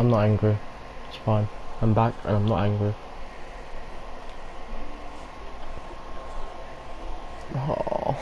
I'm not angry. It's fine. I'm back and I'm not angry. Oh.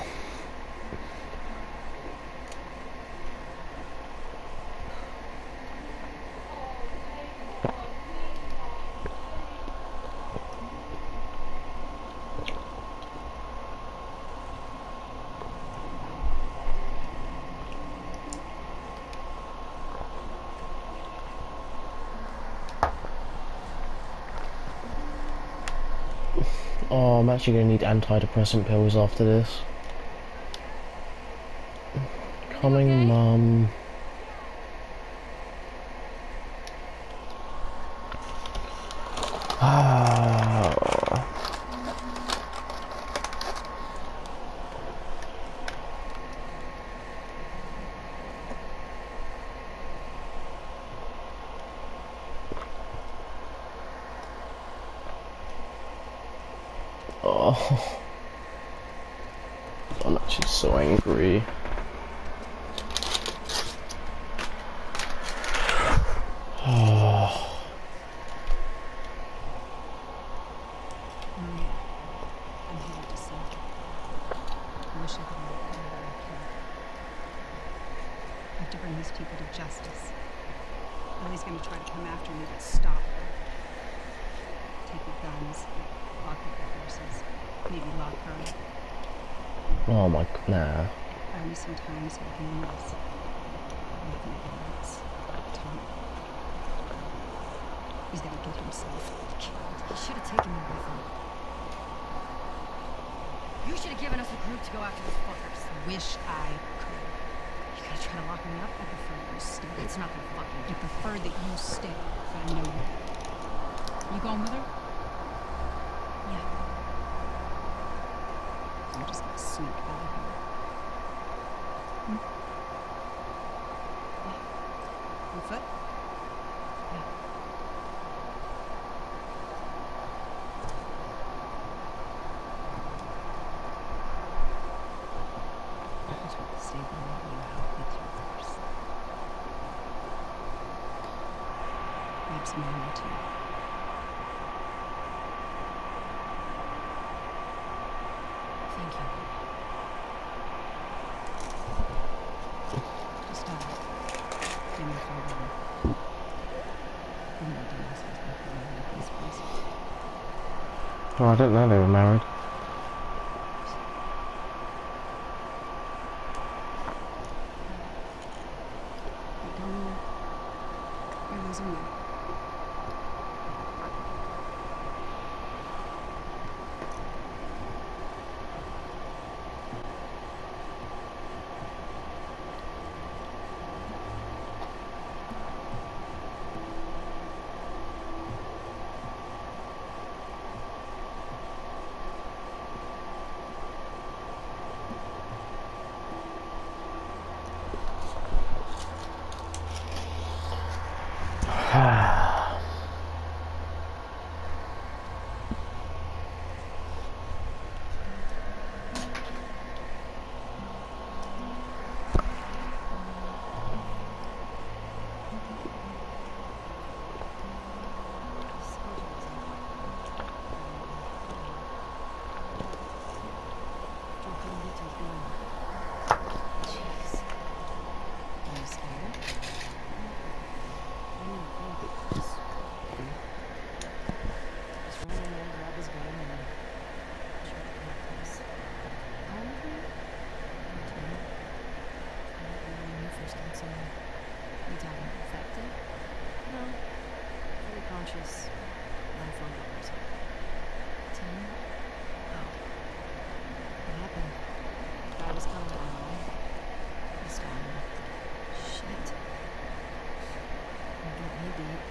Actually gonna need antidepressant pills after this. Coming, mum. I'm actually so angry. Oh. Maria, I'm headed to Central. I wish I could make it better, I can't. I have to bring these people to justice. Ellie's gonna try to come after me, but stop her. Take the guns, lock up the horses, maybe lock her up. Oh my, g- nah. Buy me some time so I can end this. Nothing else. Tom. He's gonna get himself killed. He should have taken me with him. You should have given us a group to go after those fuckers. Wish I could. You gotta try to lock me up? I prefer you stay. It's not gonna fucking I prefer that you stay, I know you. You going with her? Yeah. I'm just gonna sneak out of here. Hmm? Yeah. On foot? Yeah. I just want to stay there and you out with your horse. Grab some ammo too. Thank you. Just, uh, give me a photo. of- I'm not doing this with my please, please. Oh, I didn't know they were married. You don't. You're losing me. Jeez. Are you scared? I didn't think it was. Just ran in there, grabbed his gun, and shot the whole place. How old were you? Twenty. When you first got somewhere. You talking affected? No. Very conscious. Lifelong person. Ten? Oh. What happened? Guy was coming down on me. He's gone. Shit. Don't get me I am going.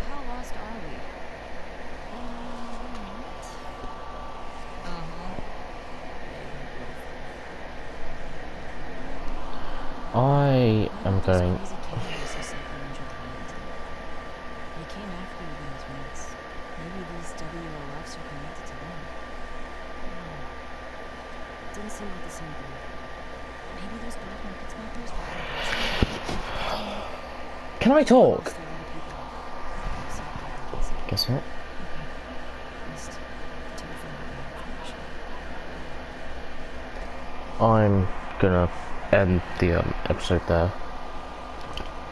Crazy cameras who cycle in Japan. They came after you guys once. Maybe these WLFs are connected to them. Hmm. Didn't seem like the same group. Maybe those black market smokers were Can I talk? Lost a lot of people. So, I guess- Guess not. At least until we find out more information. I'm gonna end the um, episode there,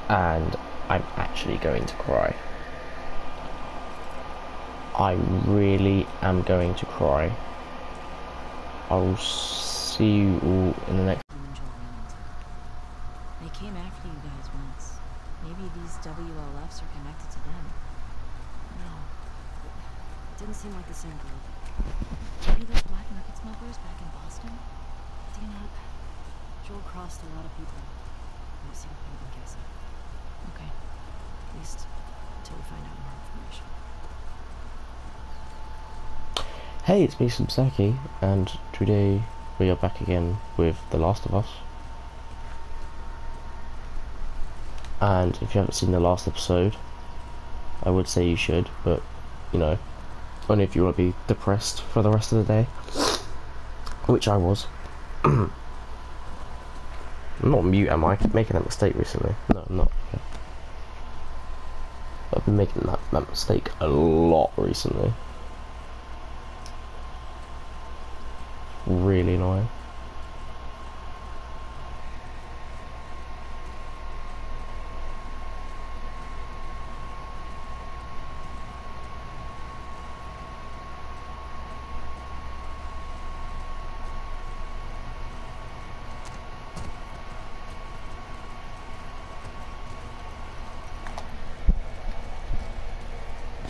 and I'm actually going to cry. I really am going to cry. I will see you all in the next. They came after you guys once. Maybe these WLFs are connected to them. No. Didn't seem like the same group. Maybe those black market smugglers back in Boston? Do you know? Joel crossed a lot of people. Might seem point in guessing. Okay. At least until we find out more information. Hey, it's me, Saki, and today we are back again with The Last of Us. And if you haven't seen the last episode, I would say you should, but you know, only if you want to be depressed for the rest of the day, which I was. I'm not mute, am I? Making that mistake recently. No, I'm not. I've been making that, that mistake a lot recently. really annoying.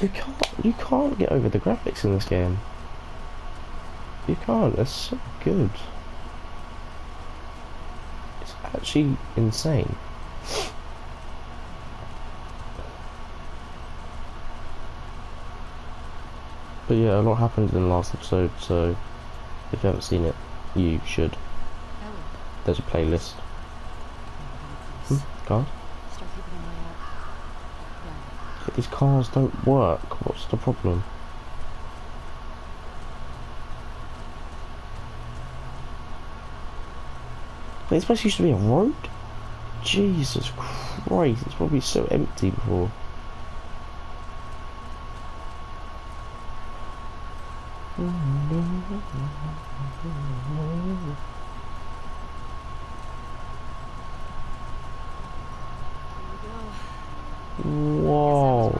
You can't, you can't get over the graphics in this game. You can't, they're so good. It's actually insane. But yeah, a lot happened in the last episode, so if you haven't seen it, you should. There's a playlist. Hmm, Please. cars? Start keeping an eye out. Yeah. Yeah, These cars don't work. What's the problem? This place used to be a road? Jesus Christ, it's probably so empty before. Here we go. Whoa.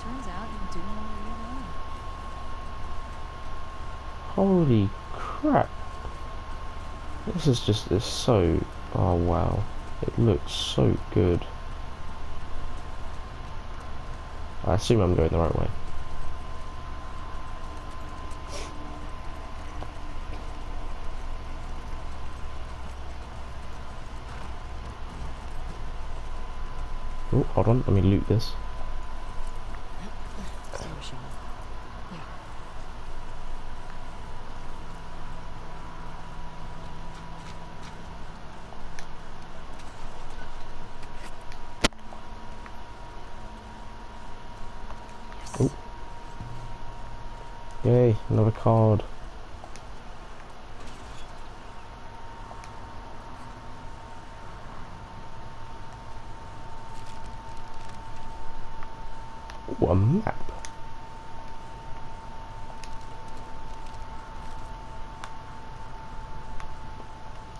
Turns out you do know where you're going. Holy crap. This is just, it's so, oh wow. It looks so good. I assume I'm going the right way. Oh, hold on, let me loot this. Stay with Sean. Yeah. Yes. Oh. Yay, another card. Ooh, a map.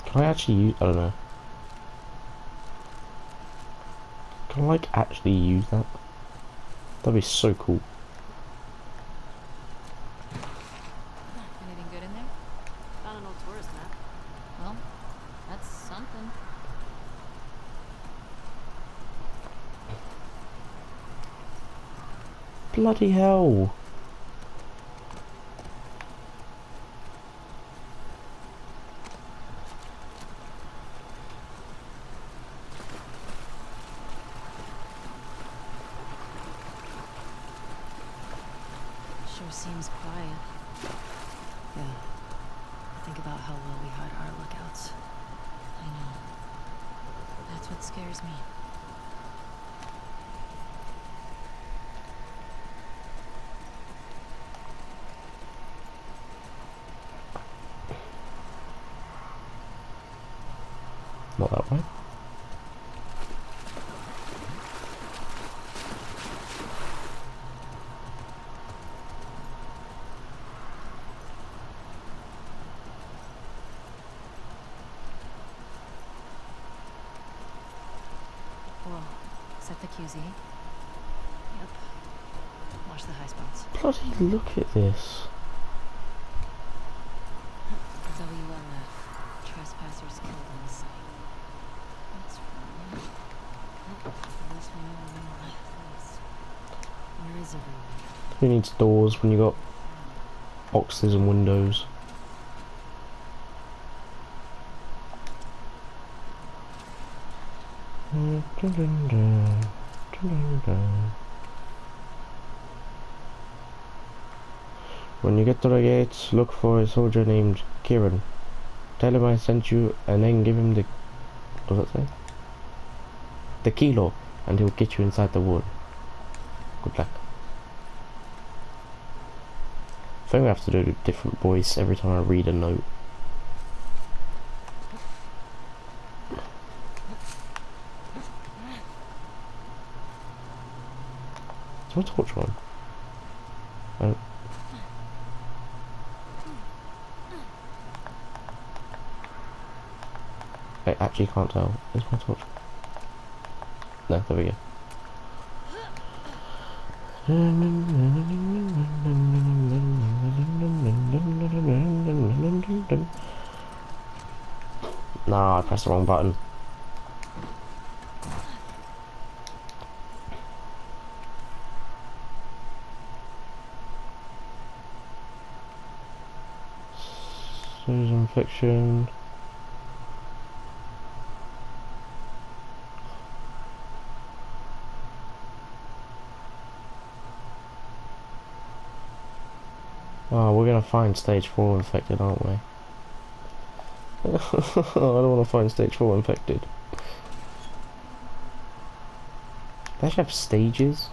Can I actually use, I don't know. Can I like actually use that? That'd be so cool. Anything good in there? Found an old tourist map. Well, that's something. Bloody hell. Sure seems quiet. Yeah. I think about how well we hide our lookouts. I know. what scares me. Not that way. Whoa. Is that the QZ? Yep. Watch the high spots. Bloody look at this. WLF. Trespassers killed on site. That's wrong. Oh, this one, please. Where is everyone? Who needs doors when you got boxes and windows? When you get to the gates, look for a soldier named Kieran. Tell him I sent you and then give him the... What does that say? The kilo, and he'll get you inside the wall. Good luck. I think I have to do a different voice every time I read a note. Is my torch on? Oh. I actually can't tell. Is my torch? No, there we go. Nah, I pressed the wrong button. Susan fiction. Oh, we're gonna find stage 4 infected, aren't we? I don't want to find stage 4 infected. They actually have stages?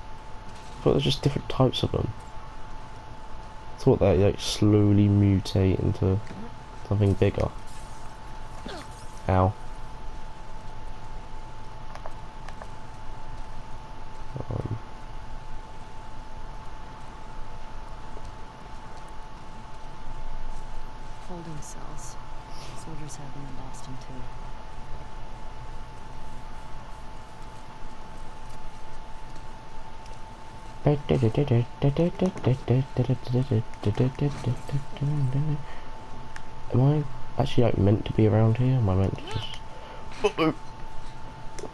I thought there's just different types of them. I thought they like slowly mutate into something bigger. Ow. Um, Soldiers have them in Boston too. Am I actually like meant to be around here? Am I meant to just?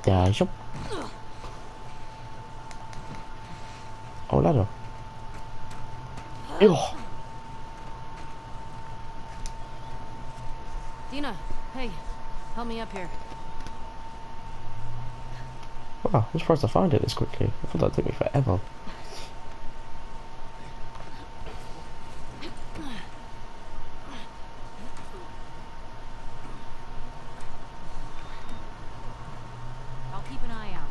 Yeah, jump. Oh, ladder. Hey, help me up here. Wow, I'm surprised I found it this quickly. I thought that'd take me forever. I'll keep an eye out.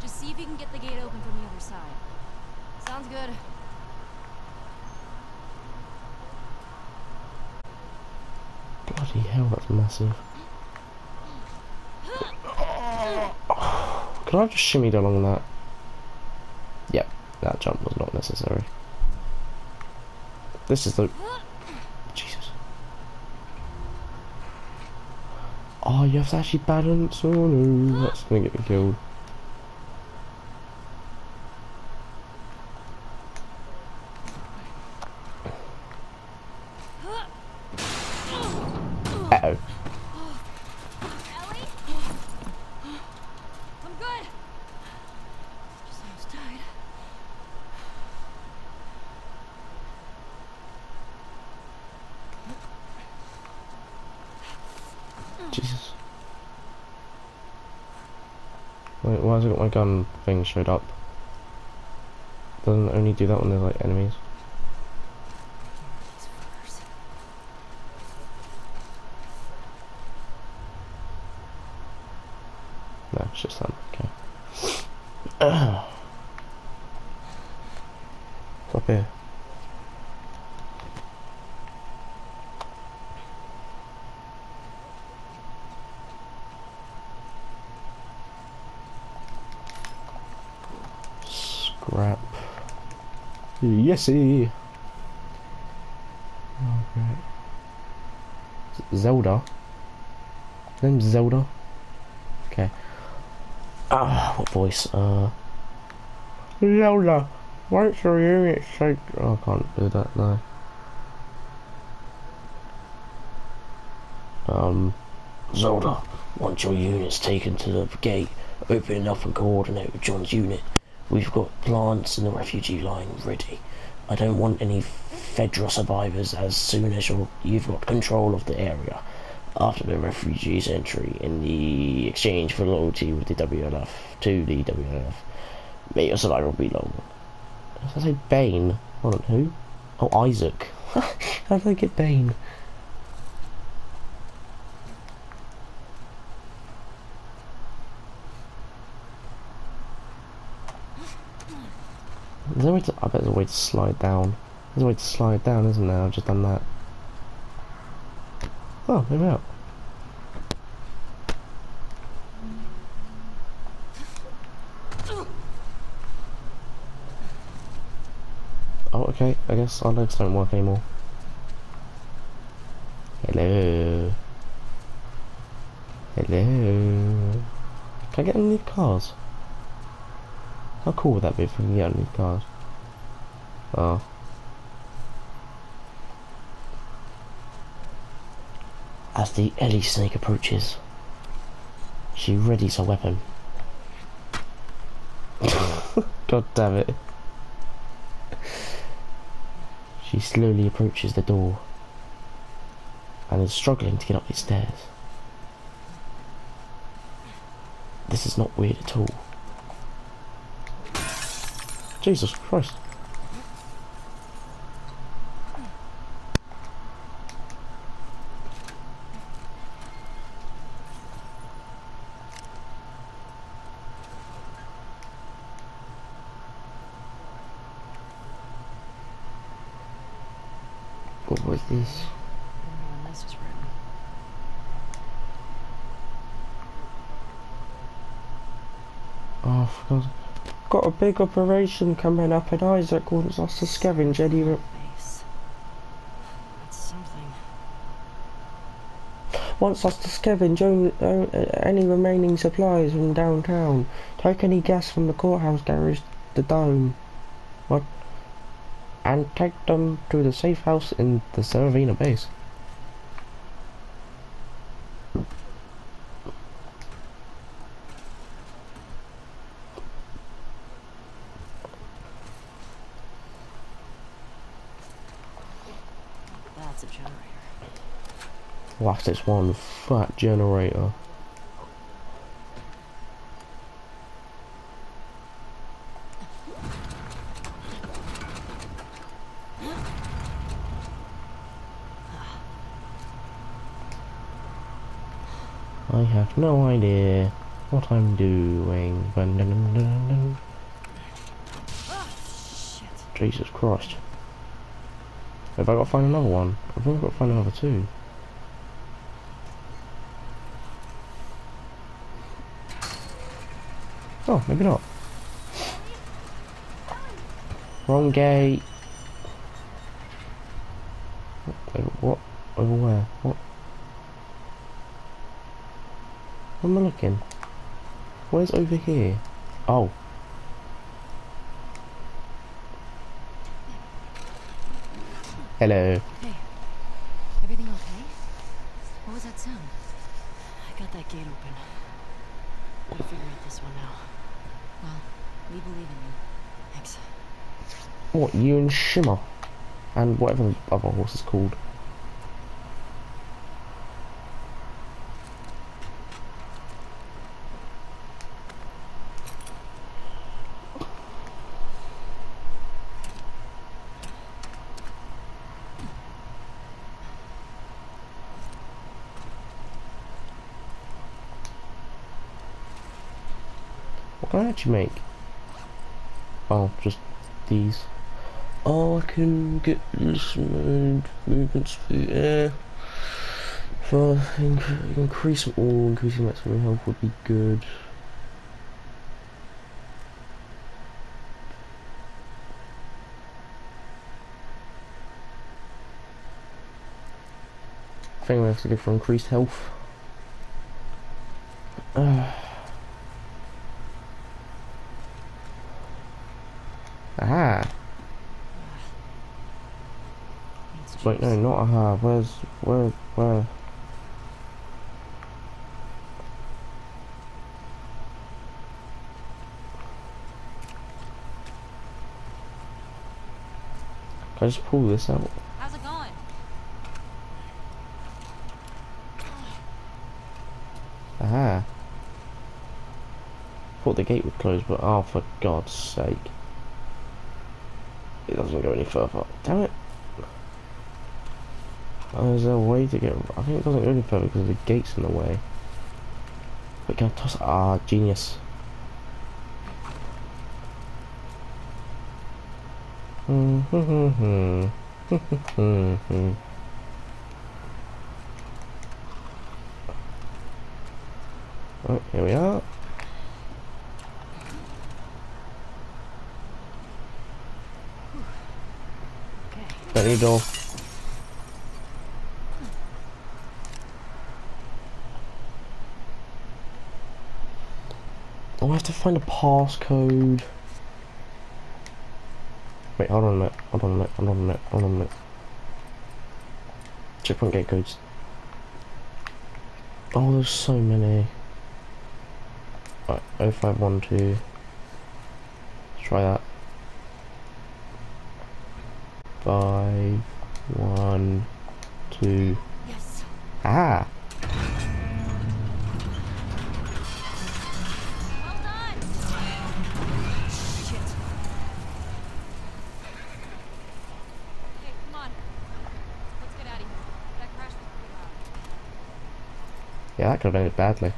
Just see if you can get the gate open from the other side. Sounds good. Bloody hell, that's massive. Shimmy along that? Yep, that jump was not necessary. This is the... Jesus. Oh, you have to actually balance. Oh no, that's gonna get me killed. Uh-oh. Ellie? I'm good. Just almost died. Jesus. Wait, why has it got my gun thing showed up? Doesn't only do that when there's like enemies. No, it's just them. Okay. Up here. Yesy! Okay. Zelda. Name's Zelda. Okay. Ah, what voice? Uh. Zelda, what's your unit say? Oh, I can't do that now. Um, Zelda, once your unit's taken to the gate, open it up and coordinate with John's unit. We've got plants in the refugee line ready. I don't want any Fedra survivors as soon as you're, you've got control of the area. After the refugees' entry in the exchange for loyalty with the WLF to the WLF, may your survival be long. Did I say Bane? Hold on, who? Oh, Isaac. How did I get Bane? There a way to, I bet there's a way to slide down. There's a way to slide down, isn't there? I've just done that. Oh, maybe not. Oh, okay. I guess our legs don't work anymore. Hello. Hello. Can I get underneath cars? How cool would that be if we can get underneath cars? Oh. As the Ellie snake approaches, she readies her weapon. God damn it. She slowly approaches the door and is struggling to get up the stairs. This is not weird at all. Jesus Christ. What was this? I don't know when this was written. Oh, for God. Got a big operation coming up and Isaac wants us to scavenge any... re- Base. That's something. Wants us to scavenge own, own, uh, any remaining supplies from downtown. Take any gas from the courthouse garage, the dome. What? And take them to the safe house in the Servina base. That's a generator. Wow, it's one fat generator. I have no idea what I'm doing. Dun, dun, dun. Jesus Christ. Have I got to find another one? I've only got to find another two. Oh, maybe not. Wrong gate. What? Over where? What? Where am I looking? Where's over here? Oh. Hello. what, you and Shimmer. And whatever the other horse is called. What can I actually make? Oh, just these. Oh, I can get this movement speed, yeah. For inc increase all increasing maximum health would be good. I think we have to go for increased health. Uh. Wait, no, not aha. Where's, where, where? Can I just pull this out? How's it going? Aha. Thought the gate would close, but oh, for God's sake. It doesn't go any further. Damn it. Oh, is there a way to get... I think it doesn't go any further because the gate's in the way. But can I toss... Ah, genius. Hmm, hmm, hmm, hmm. Hmm, hmm. Right, here we are. Okay. Don't need door. find the passcode. Wait, hold on a minute, hold on a minute, hold on a minute, hold on a minute. Checkpoint gate codes. Oh, there's so many. Right, 0512. Let's try that. 5, 1, 2, Yeah, that could have ended badly.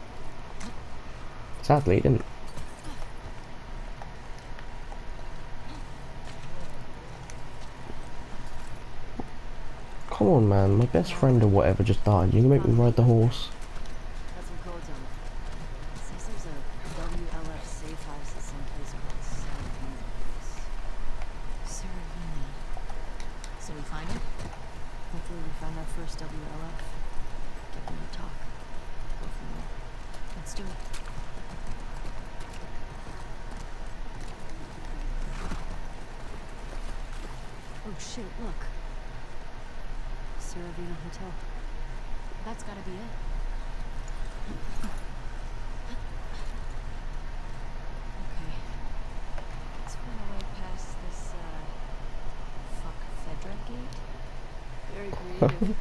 Sadly, it didn't. Come on, man. My best friend or whatever just died. You can make me ride the horse. Got some codes on it. Says there's a WLF safe house at some place called Saravina. Saravini. So we find it? Hopefully we find our first WLF. Get them to talk. Go from there. Let's do it. Oh shit, look. Saravina Hotel. That's gotta be it. Okay. Let's find our way past this, uh, fuck Fedra gate. Very creative.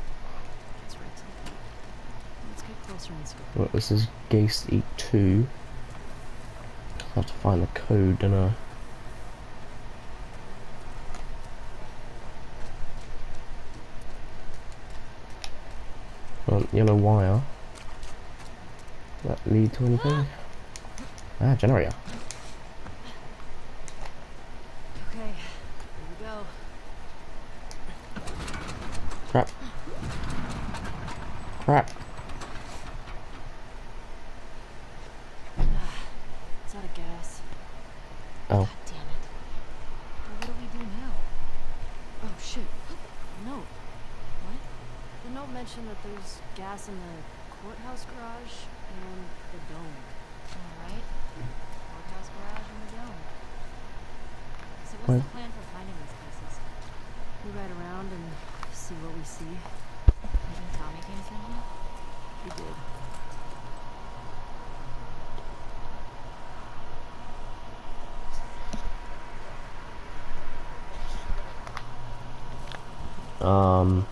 That's right. Sophie. Let's get closer and scope. Well, this is Geist Eat 2. I have to find the code, don't I? Yellow wire. That lead to anything? Ah, generator. Okay, here we go. Crap. Crap. It's out of gas. Oh. God damn it. Well, what do we do now? Oh shit. Note. What? The note mentioned that there's gas in the courthouse garage and the dome. Alright. Courthouse garage and the dome. So what's What? the plan for finding these places? We ride around and see what we see. You think Tommy came through here? We did. Um.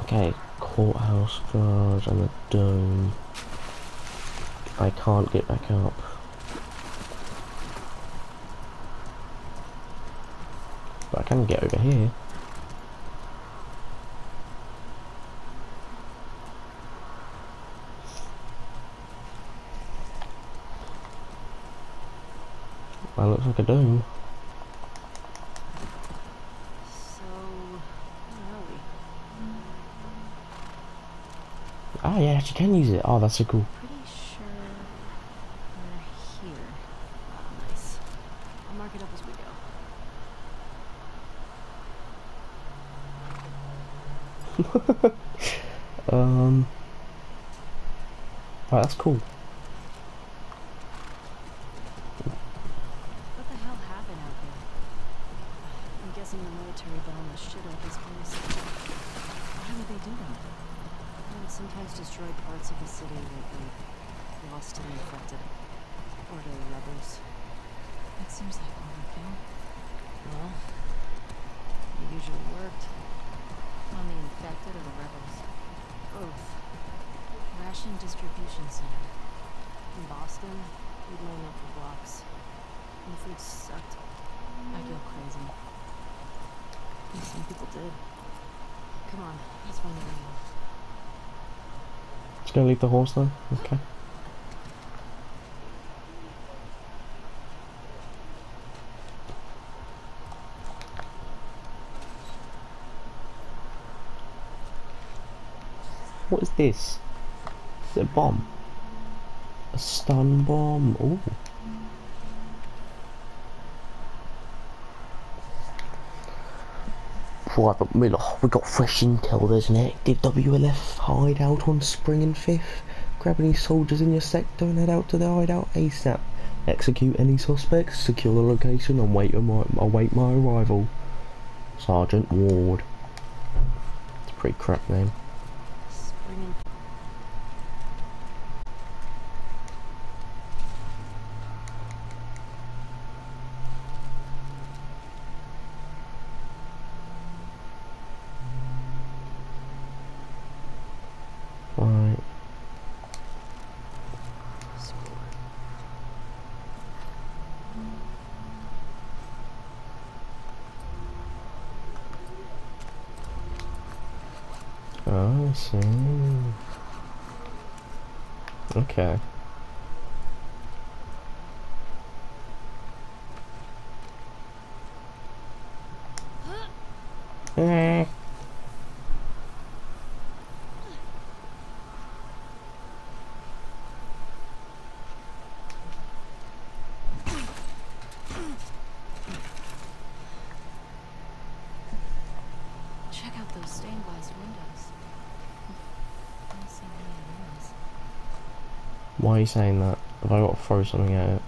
Okay, courthouse garage and the dome. I can't get back up. can get over here. Well, looks like a dome. So, Ah, yeah, you can use it. Oh, that's so cool. Some people did. Come on, let's find the way out. Just gonna leave the horse then? Okay. What is this? Is it a bomb? A stun bomb. Ooh. Private Miller, we got fresh intel, there's an active WLF hideout on Spring and 5th. Grab any soldiers in your sector and head out to the hideout ASAP. Execute any suspects, secure the location and wait my, await my arrival. Sergeant Ward. It's a pretty crap name. Spring and Right. Oh, I see. Okay. Eh. Check out those stained glass windows. I don't see many windows. Why are you saying that? Have I got to throw something at it?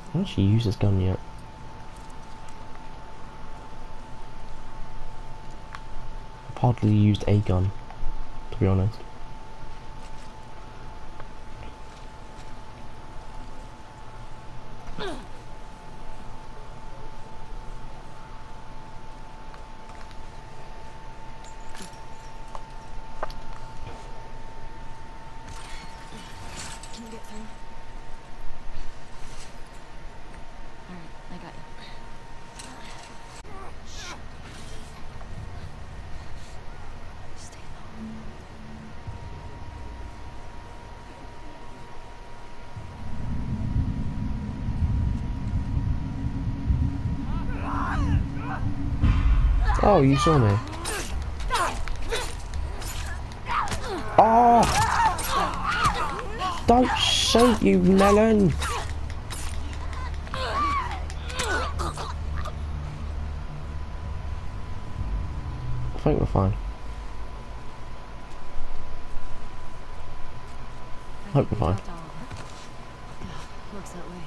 I haven't actually used this gun yet. I've hardly used a gun, to be honest. Can you get through? Alright, I got you. Stay low. Oh, you saw me. Oh! Don't shoot, you melon! I think we're fine. I Hope we're fine. got all of it. Yeah, looks that way.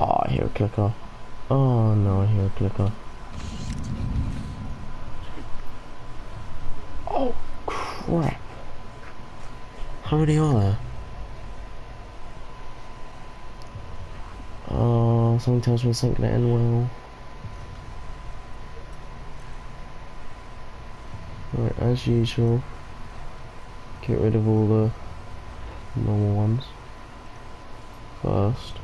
Oh, I hear a clicker. Oh no, I hear a clicker. Oh, crap. How many are there? Oh, someone tells me it's not gonna end well. Right, as usual, get rid of all the normal ones first.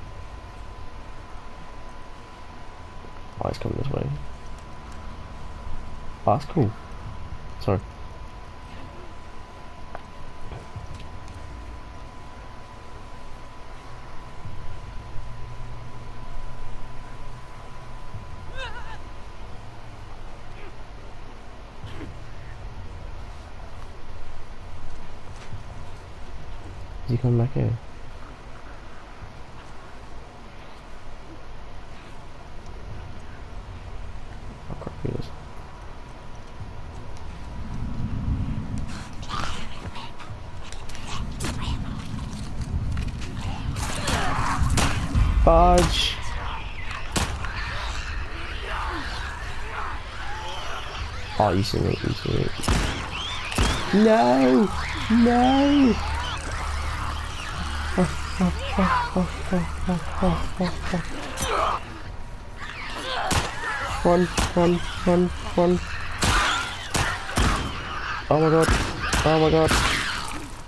Oh, it's coming this way. Oh, that's cool. Sorry. Is he coming back here? Oh, you see me, you see me. No! No! Run, run, run, run. Oh my god. Oh my god.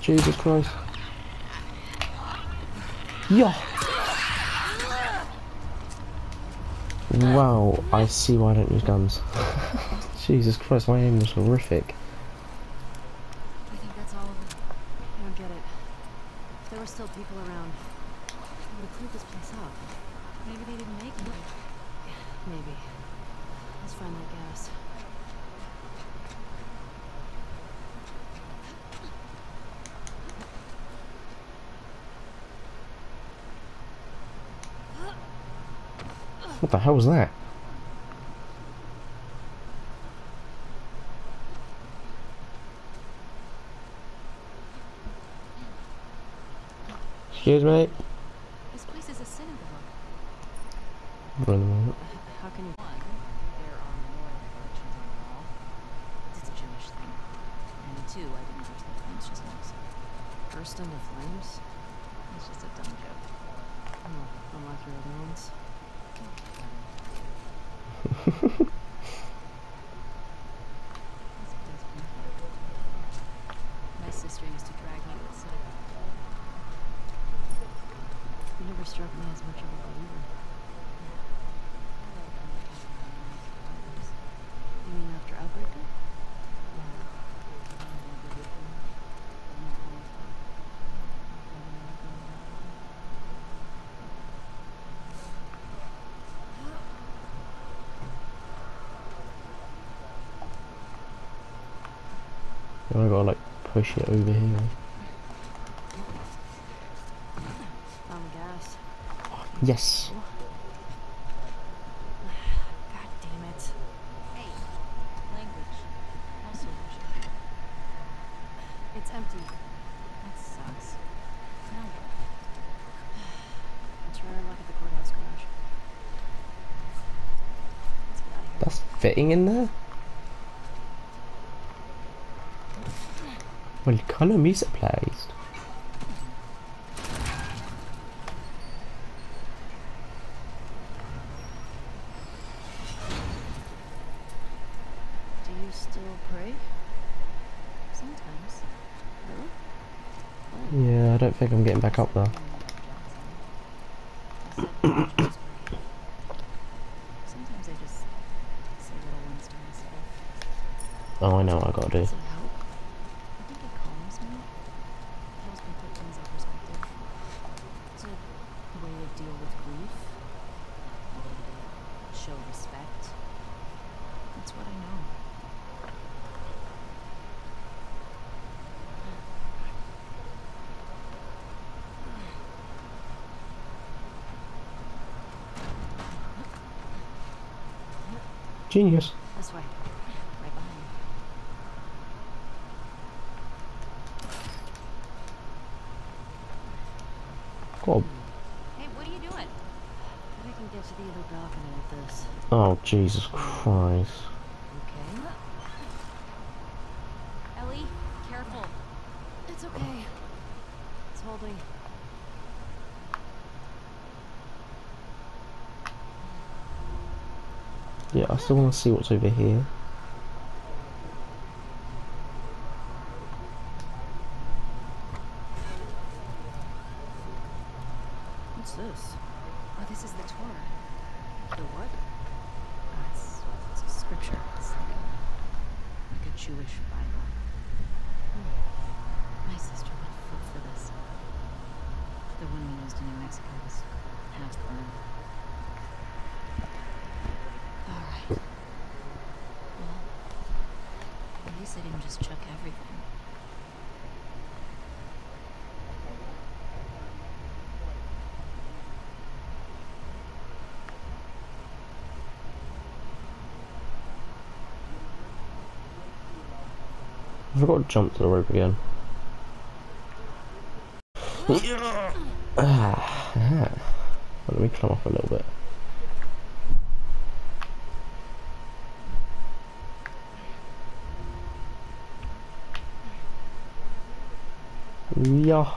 Jesus Christ. Yeah. Wow, I see why I don't use guns. Jesus Christ, my aim was horrific. I think that's all of them. I don't get it. If there were still people around, they would have cleared this place out. Maybe they didn't make it. Maybe. Let's find that gas. What the hell was that? Excuse me. This place is a synagogue. Run a. How can you? One, there are memorial collections on the wall. It's a Jewish thing. And two, I didn't burst the flames just so Burst into flames? it's just a dumb joke. Oh, unlike your other ones. It's desperate. My sister used to drag me to the synagogue. You never struck me as much of a believer. You mean after Outbreaker? I gotta like push it over here. Found gas. Yes. God damn it. Hey, language. Also. It's empty. That sucks. What? I'll try our luck at the courthouse garage. Let's get out of here. That's fitting in there. Well, colour me surprised. Do you still pray? Sometimes. Really? Yeah, I don't think I'm getting back up there. Sometimes I just say little ones to myself. Oh, I know what I gotta do. Does it help? I think it calms me. It helps me put things in perspective. It's a way to deal with grief. A way to show respect. That's what I know. Genius. This way. Right behind you. God. Hey, what are you doing? I can get to the other balcony with this. Oh, Jesus Christ. Okay. Ellie, careful. It's okay. It's holding. Yeah, I still want to see what's over here. What's this? Oh, this is the Torah. The what? Uh, it's, it's a scripture. It's like a, like a Jewish Bible. My sister would flip for this. The one we used in New Mexico was half burned. Alright. Well, at least I didn't just chuck everything. I forgot to jump to the rope again. Ah. Let me climb up a little bit. Yeah.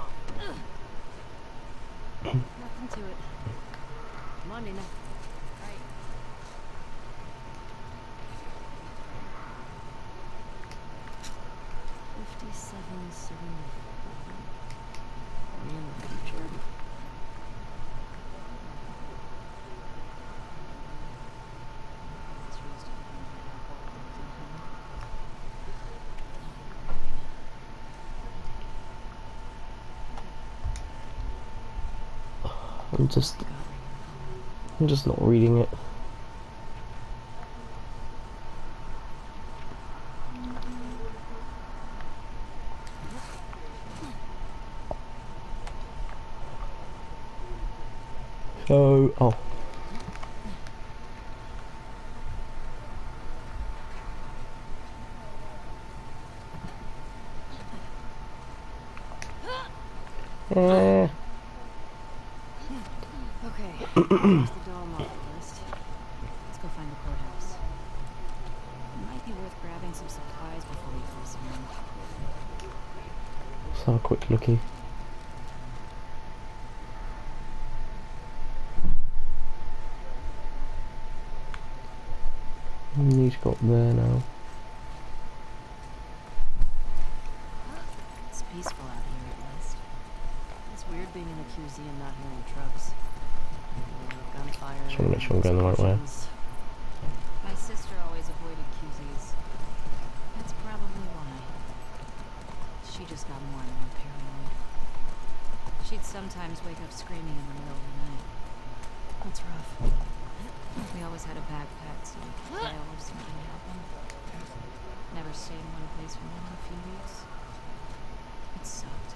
Nothing to it. Come on, Dina. Right. Fifty-seven seventy-four. Are we in the future? It's used to be a whole lot of I'm just. I'm just not reading it. So, oh. Eh. Okay, there's the dome off the list. Let's go find the courthouse. It might be worth grabbing some supplies before we close in. Let's have a quick looky. Need to go up there now. It's peaceful out here at least. It's weird in and not hearing trucks. Gunfire. Just wanna make sure I'm going the right way. My sister always avoided QZs. That's probably why. She just got more and more paranoid. She'd sometimes wake up screaming in the middle of the night. That's rough. We always had a backpack, so we bail if something happened. Never stayed in one place for more than a few weeks. It sucked.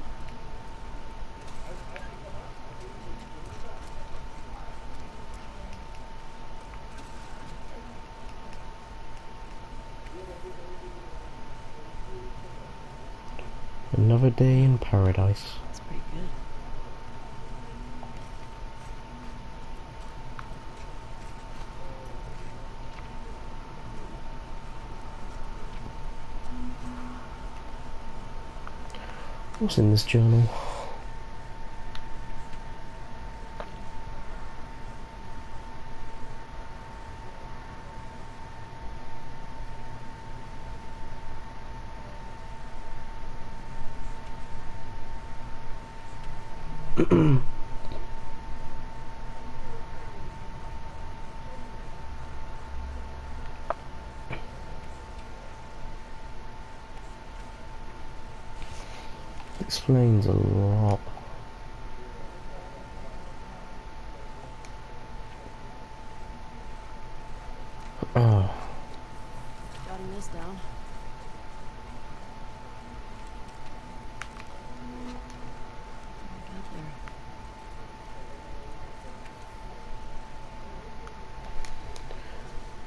Another day in paradise. It's pretty good. What's in this journal? Explains a lot.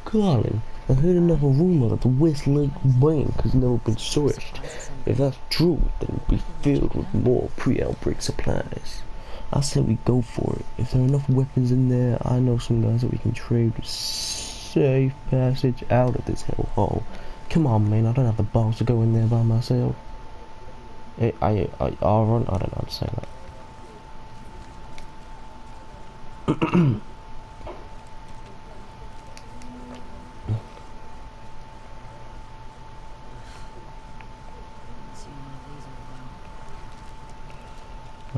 Colin, I heard another rumour that the West Lake Bank has never been searched. If that's true, then it'll be filled with more pre-outbreak supplies. I said we go for it. If there are enough weapons in there, I know some guys that we can trade with safe passage out of this hellhole. Come on, man, I don't have the balls to go in there by myself. Eh, I, I, I, I'll run, I don't know how to say that. See one of these in a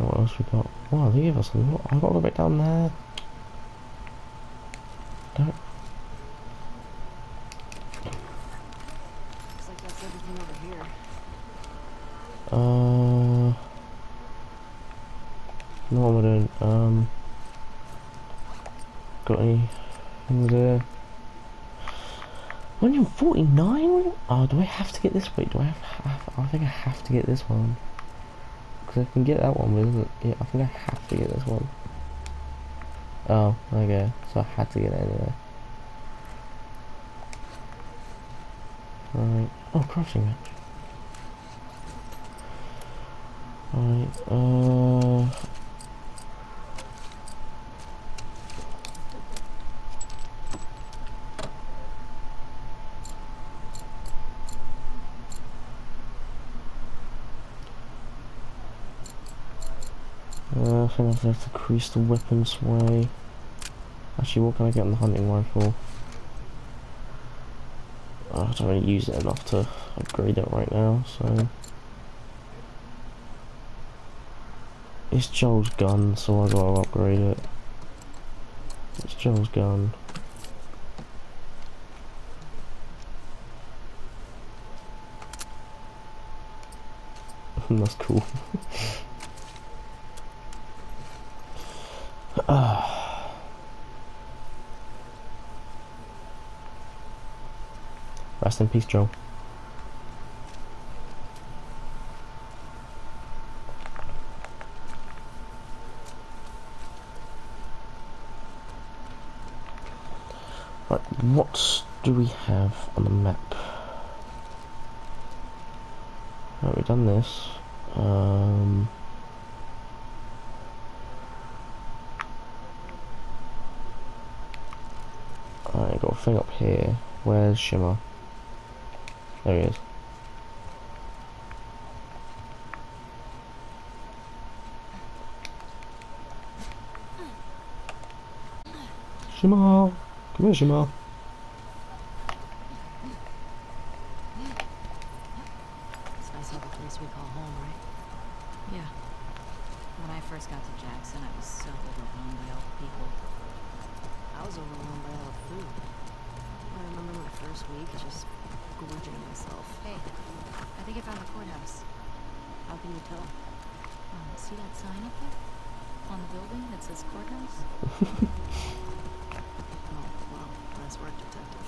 while. What else we got? Wow, they gave us a lot. I got a bit down there. Don't. Looks like that's everything over here. Uh, no, what am I doing? Um, got anything there? 149? Oh, do I have to get this? Wait, do I have, have? I think I have to get this one. Because I can get that one, but isn't it? Yeah, I think I have to get this one. Oh, okay. So I had to get it anyway. Right. Oh, crafting match. Alright, uh... I have to increase the weapon sway. Actually, what can I get on the hunting rifle? I don't really use it enough to upgrade it right now, so... It's Joel's gun, so I gotta upgrade it. It's Joel's gun. That's cool. Rest in peace, Joe. Right, what do we have on the map? Right, we've done this. Um, Alright, got a up here. Where's Shimmer? There he is. Shimmer! Come here, Shimmer. It's nice to have a place we call home, right? Yeah. When I first got to Jackson, I was so overwhelmed by all the people. I was overwhelmed by all the food. I remember my first week just gorging myself. Hey, I think I found the courthouse. How can you tell? Um, see that sign up there? On the building that says courthouse? oh, well, nice work, detective.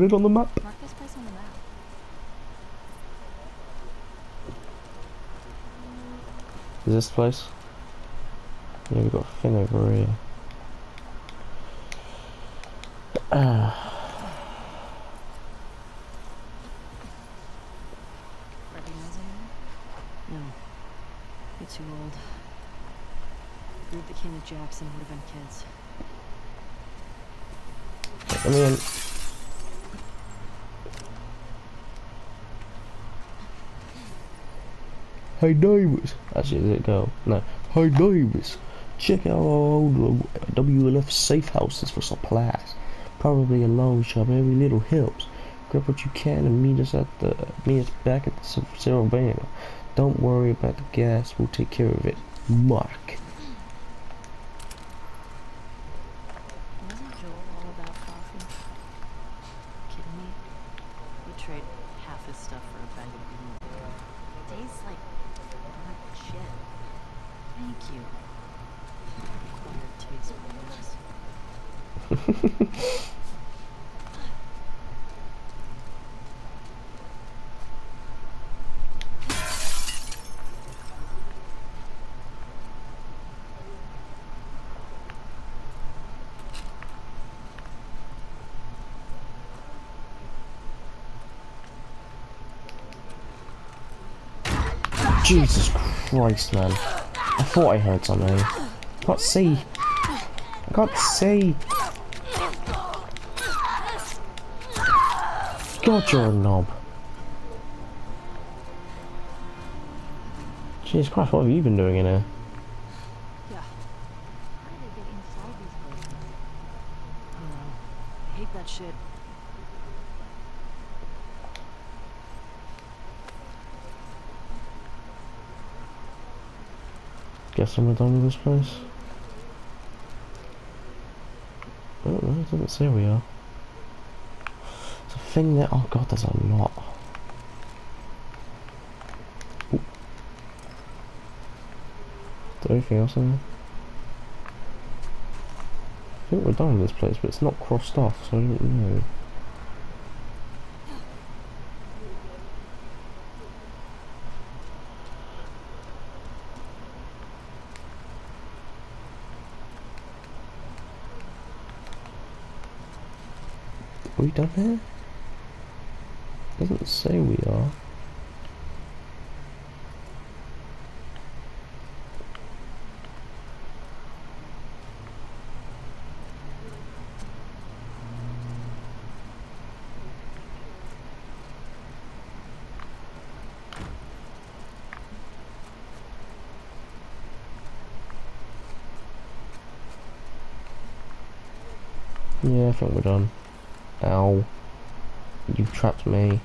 Put it on the map. Mark this place on the map. Is this place? Yeah, we've got a thing over here. Ah, Recognize anyone? No. You're too old. The group that came to Jackson would have been kids. I mean, Hey neighbours. Actually, did it go? No. Hey neighbours. Check out our old WLF safe houses for supplies. Probably a long shop. Every little helps. Grab what you can and meet us at the meet us back at the Savannah. Don't worry about the gas. We'll take care of it. Mark. Wasn't Joel all about coffee? Kidding me? He'd trade half his stuff for a bag of beans. Tastes like burnt shit. Thank you. Acquired taste buds. Jesus Christ, man. I thought I heard something. I can't see. I can't see. God, you're a knob. Jesus Christ, what have you been doing in here? Yeah. How did they get inside these places? I don't know. I hate that shit. We're done with this place. Oh, no, it doesn't say we are. It's a thing that. Oh god, there's a lot. Ooh. Is there anything else in there? I think we're done with this place, but it's not crossed off, so I don't know. Are we done here? Doesn't say we are. Yeah, I think we're done. Trapped me.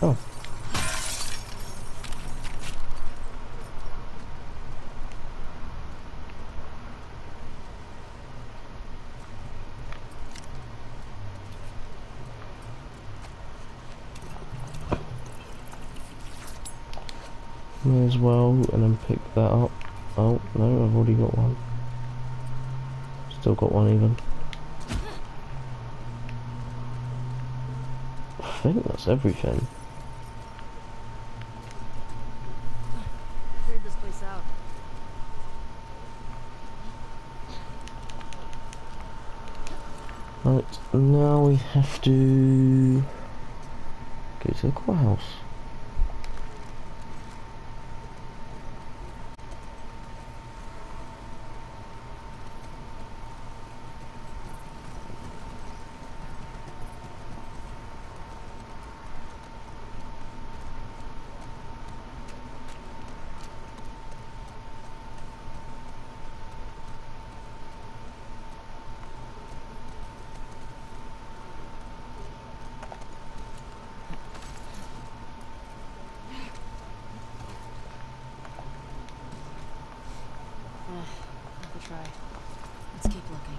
Oh. May as well, and then pick that up. Oh, no, I've already got one. Still got one even. I everything. Cleared this place out. Right, now we have to go to the courthouse. Worth a try. Let's keep looking.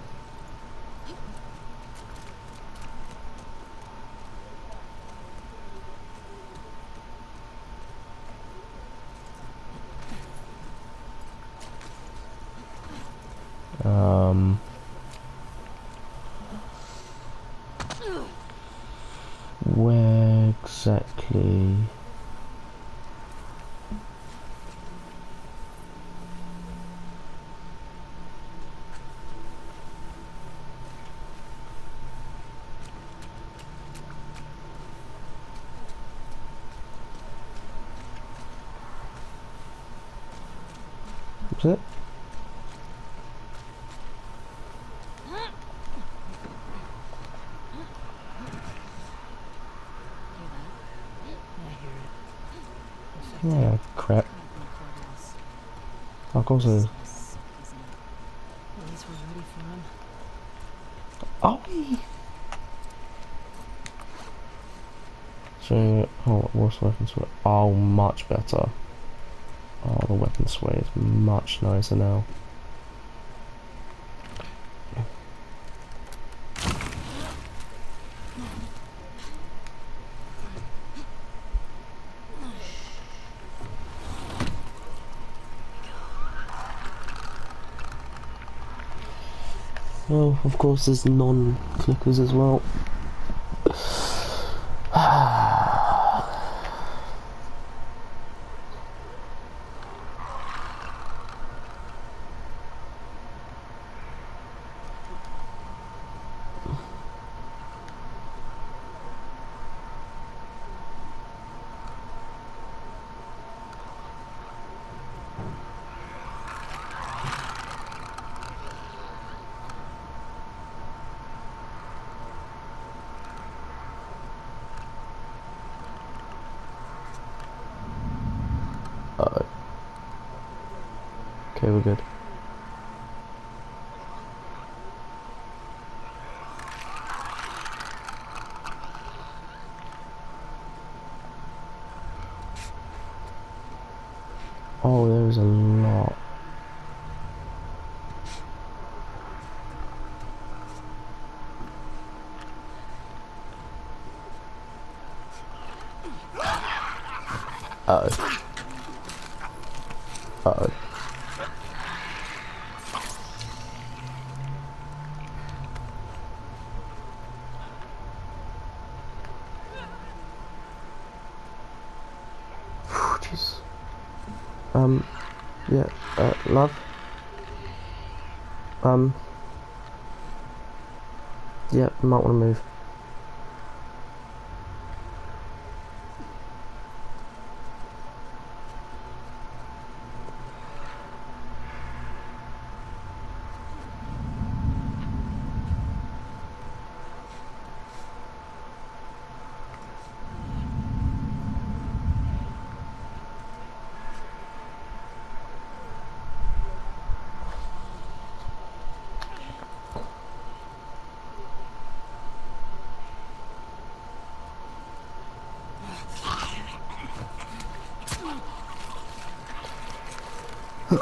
Um, where exactly? Is it? Yeah, crap. Of it is. it? We? So, oh, what's sway? Oh, much better. Weapon sway is much nicer now. Oh, of course, there's non-clickers as well. Uh, okay, we're good. Oh, there's a lot. Uh oh. Uh oh. Jeez. Um, yeah, uh, love. Um, yeah, might want to move.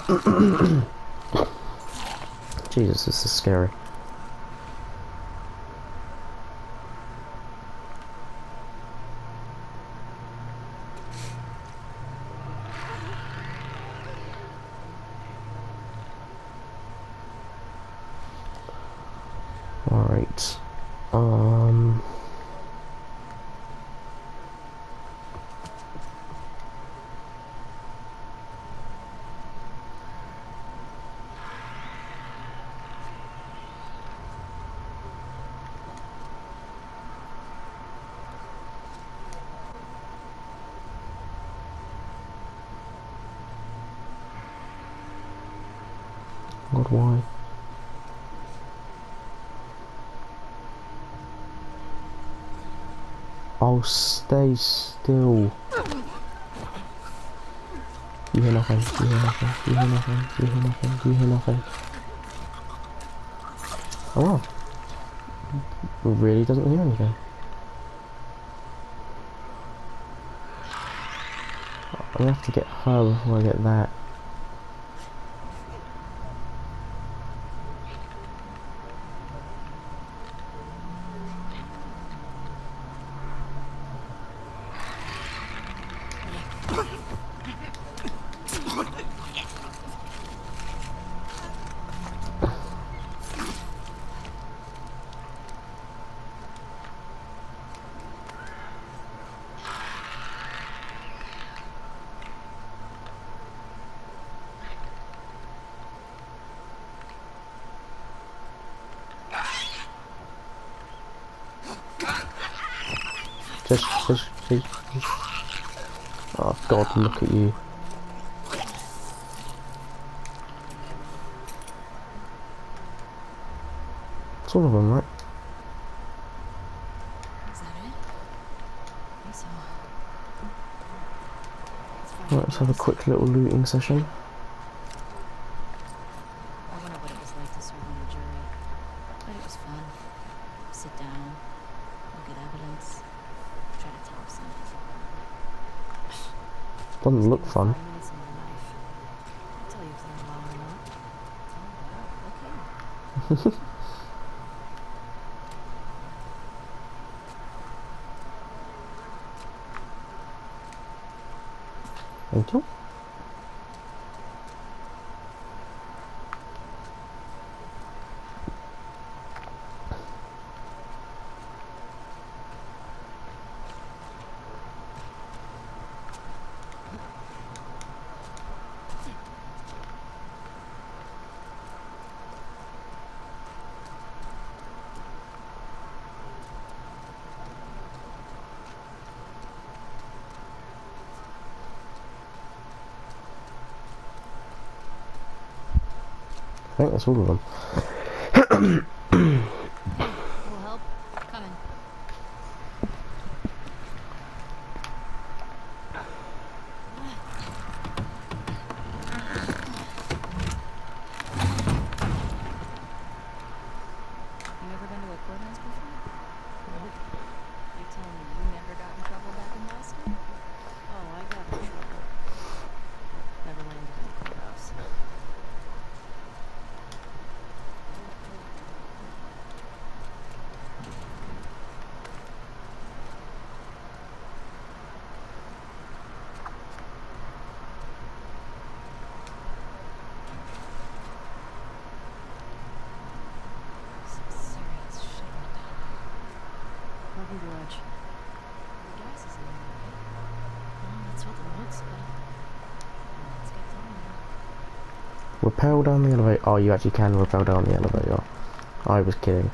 Jesus, this is scary. Alright. Um... God, why? Oh, stay still. You hear nothing, you hear nothing, you hear nothing, you hear nothing, you hear nothing. Oh wow. Really doesn't hear anything. I'm gonna have to get her before I get that. Just, just, just, just. Oh God, look at you. It's all of them, right? Is that it? I think so. Let's Right, let's have a quick little looting session. I wonder what it was like to serve on a jury. But it was fun. Sit down, look at evidence, try to top something. Doesn't look fun. Five minutes in your life. I'll tell you if they're lying or not. Oh, wow, okay. Thank you. I think that's all of them. Will help? Coming. You ever been to a courthouse before? Nope. You telling me you never got in trouble back in Boston? Oh, I got in trouble. Never landed in a courthouse. Some serious shit went down Nothing grudge. The gas is in there, right? Well, that's what the note said. Let's get down there. Rappel down the elevator. Oh, you actually can rappel down the elevator. I was kidding.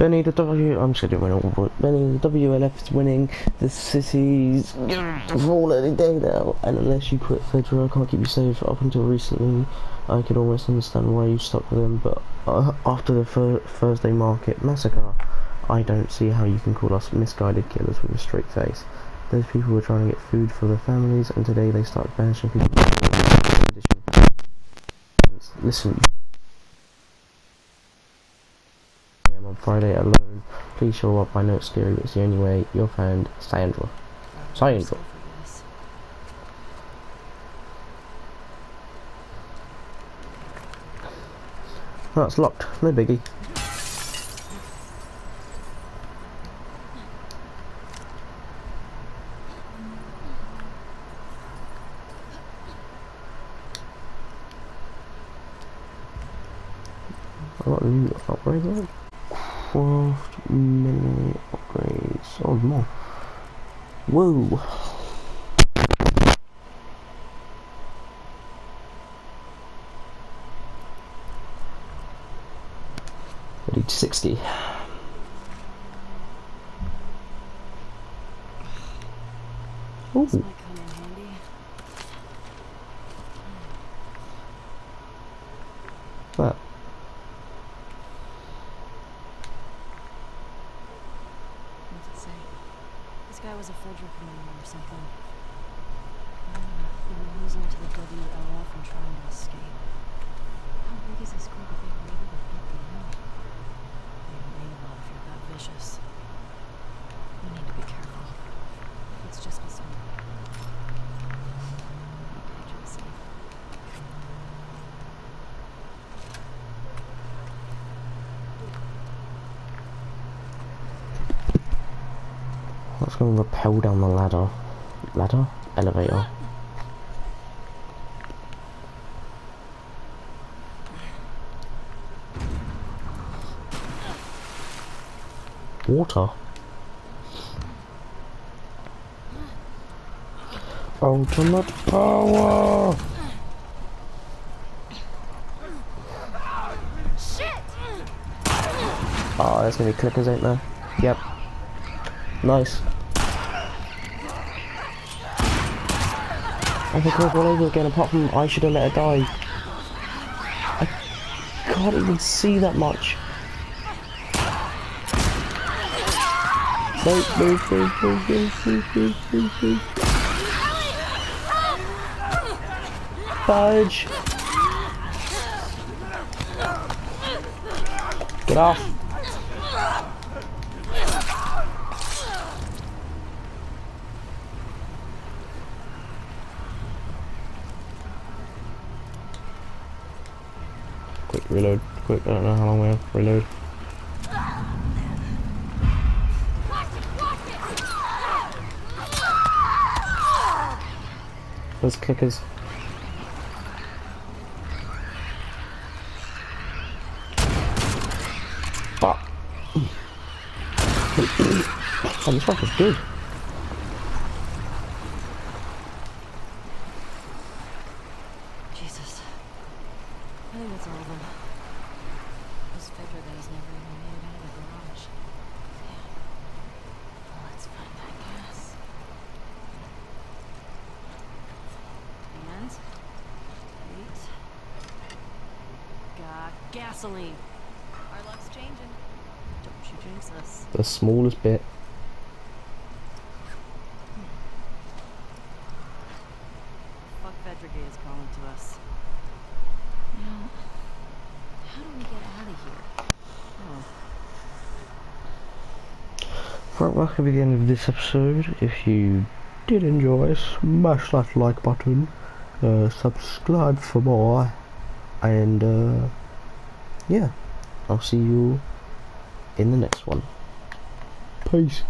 Benny the W. I'm just gonna do my normal. Benny the WLF is winning. The city's for any day now. And unless you quit Fedra, I can't keep you safe. Up until recently, I could almost understand why you stuck with them. But uh, after the Thursday market massacre, I don't see how you can call us misguided killers with a straight face. Those people were trying to get food for their families, and today they start banishing people. listen. I'm on Friday alone. Please show up. I know it's scary, but it's the only way. Your friend, Sandra. Sandra. Oh, it's locked. No biggie. I got a new upgrade there. Craft mini upgrades. Oh, more. Whoa. I need 60. Ooh. This might come in handy. That. What's it say? This guy was a Frederick member or something. Ah, He was losing to the WLF and trying to escape. How big is this group if they were able to beat them up? They don't a if you're that vicious. We need to be careful. Let's just be smart. Okay, Jesse. Let's rappel down the ladder. Ladder? Elevator. Water. Ultimate power! Ah, oh, there's gonna be clickers, ain't there? Yep. Nice. I think we're all over again, apart from I should have let her die. I can't even see that much. Move, move, move, move, move, move, move, move, move. Fudge! Get off! Quick, reload. Quick, I don't know how long we have. Reload. those clickers. Fuck. Wow. oh, this rock is good. Bit. Fuck Fedra is calling to us. Now, how do we get out of here? Oh. Right, welcome to the end of this episode. If you did enjoy, smash that like button, uh, subscribe for more, and uh, yeah, I'll see you in the next one. Peace.